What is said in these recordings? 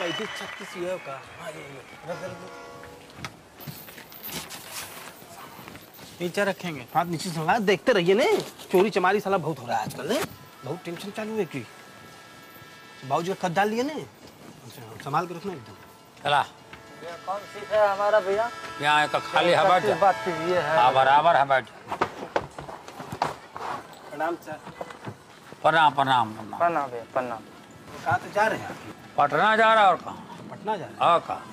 पैंतीस छत्तीस ये का? हाँ ये ये रख रख रख। नीचे रखेंगे। हाथ नीचे संभाल देखते रहिए ने। चोरी चमारी साला बहुत हो रहा है आजकल ने। बहुत टेंशन चालू है की। बाबू जी का खत डाल लिए ने। अच्छा, संभाल के रखना एकदम। चला। ये कौन सी है हमारा भैया? यहाँ एक खाली है जा बात कीजिए है। हाँ बराबर है बैठ प्रणाम सर। प्रणाम प्रणाम प्रणाम। प्रणाम भैया प्रणाम। कहाँ तो जा रहे हैं पटना जा रहा है और कहाँ? पटना जा रहे हाँ? कहाँ?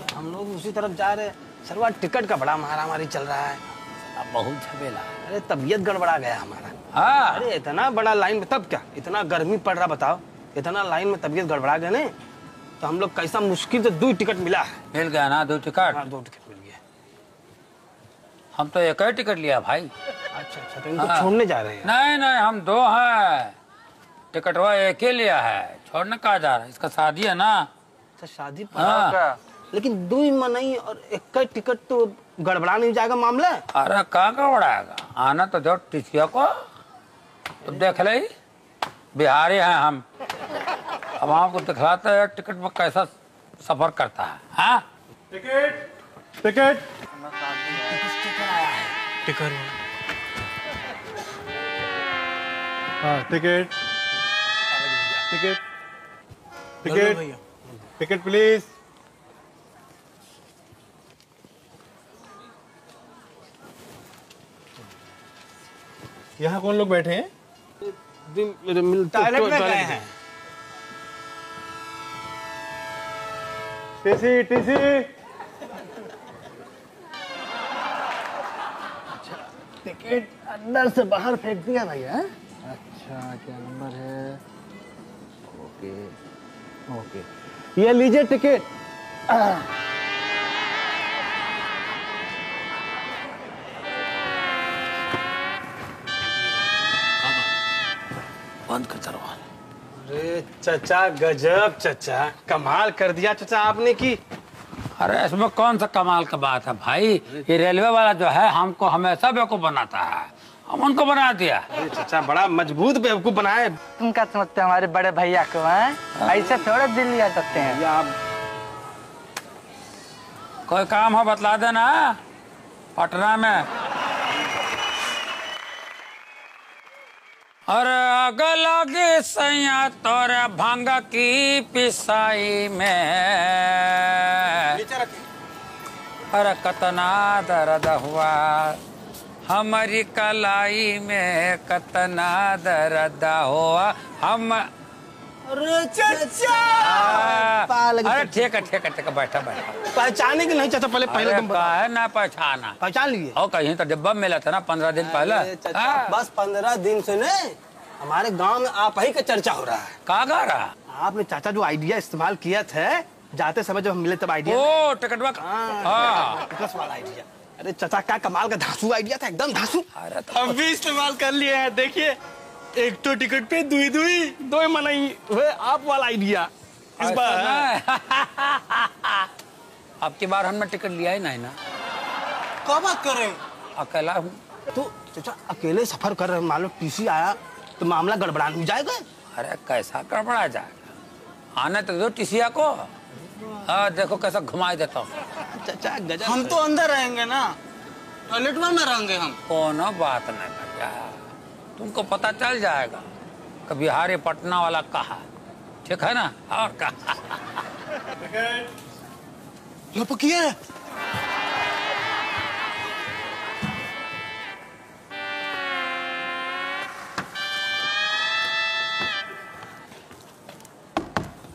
हैं हम लोग उसी तरफ़ जा रहे हैं। सर वहाँ टिकट का बड़ा मारामारी चल रहा है। अब बहुत झमेला। अरे तबीयत गड़बड़ा गया हमारा। हाँ। अरे इतना बड़ा लाइन में तब क्या? इतना गर्मी पड़ रहा बताओ। इतना लाइन में तबीयत गड़बड़ा गया ने तो हम लोग कैसा मुश्किल से दो टिकट मिला है। मिल गया ना दो टिकट? हाँ दो टिकट मिल गया। हम तो एक ही टिकट लिया भाई। अच्छा अच्छा तो इनको हाँ। छोड़ने जा रहे हैं। नहीं नहीं हम दो हैं। टिकट वो एक ही लिया है। छोड़ने कहा जा रहा है? इसका शादी है ना? अच्छा शादी हाँ। लेकिन दो ही मनाई और एक का टिकट तो गड़बड़ा नहीं जाएगा मामला? अरे कहाँ का बढ़ाएगा आना तो जो टिसिया को। तो देख ले। बिहारी हैं हम। अब आपको दिखलाते हैं टिकट में कैसा सफ़र करता है हाँ? Ticket ticket. टिकट हाँ ticket. Ticket ticket ticket please यहाँ कौन लोग बैठे हैं? दिन मेरे टॉयलेट में गए हैं। TC TC. टिकट अंदर से बाहर फेंक दिया भैया अच्छा क्या नंबर है? ओके ये लीजिए टिकट बंद कर दरवाज़ा। अरे चचा गजब चचा। कमाल कर दिया चचा आपने की। अरे इसमें कौन सा कमाल का बात है भाई? ये रेलवे वाला जो है हमको हमेशा बेवकूफ़ बनाता है। हम उनको बना दिया। चचा बड़ा मज़बूत बेवकूफ़ बनाए तुम क्या समझते हमारे बड़े भैया को हैं? ऐसे थोड़े दिल्ली आ सकते हैं। आप कोई काम हो बतला देना पटना में। अरे आग लगे सैया तोरे भाँग की पिसाई में। अरे कतना दर्द हुआ। हमारी कलाई में कतना दर्द हुआ। हम अरे पाल अरे ठीक है ठीक है ठीक है बैठा बैठा। पहचाने के नहीं चचा पहले पहले तुम है ना पहचाना। पहचान लिए? और कहीं तो डिब्बा मिला था ना पंद्रह दिन पहले। हाँ, बस पंद्रह दिन से ने हमारे गाँव में आप ही का चर्चा हो रहा है। कहाँ गा रहा? आपने चाचा जो आइडिया इस्तेमाल किया था जाते समय जब हम मिले तब आइडिया ओ टिकटवा का- हाँ वाला आइडिया अरे चचा क्या कमाल का धांसू आइडिया था एकदम धांसू। तो हम भी इस्तेमाल कर लिए हैं देखिए। एक तो टिकट पे दुई दुई दो मनाई वे आप वाला आइडिया इस बार। नहीं। अब बार हमने टिकट लिया ही नहीं ना। क्या बात कर? रहे हैं अकेला हूँ। तो चाचा अकेले सफ़र कर रहे हैं मान लो टीसी आया तो मामला गड़बड़ा नहीं जाएगा? अरे कैसा गड़बड़ा जाएगा? आने तो दो टिसिया को। हाँ देखो कैसा घुमाई देता हूँ। चाचा गजब हम तो अंदर रहेंगे ना। टॉयलेट में रहेंगे हम। कोनो बात नहीं भैया तुमको पता चल जाएगा कि बिहारी पटना वाला कहा ठीक है ना? और कहा लपकिए।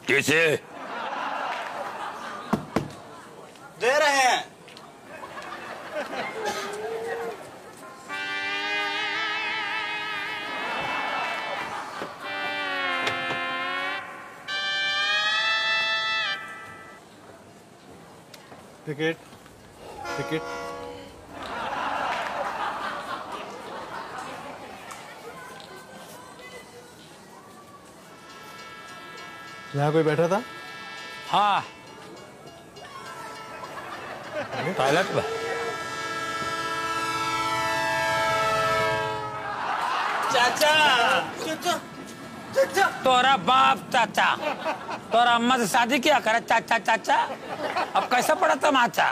कैसे दे रहे हैं टिकट टिकट। यहाँ कोई बैठा था? हाँ। टॉयलेट में चाचा। तोरा बाप चाचा। तोरा अम्मा से शादी किया करे चाचा चाचा। अब कैसे पड़ा तमाचा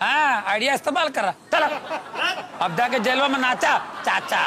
हाँ आइडिया इस्तेमाल करा। चलो। अब जाके जेलवा में नाचा चाचा।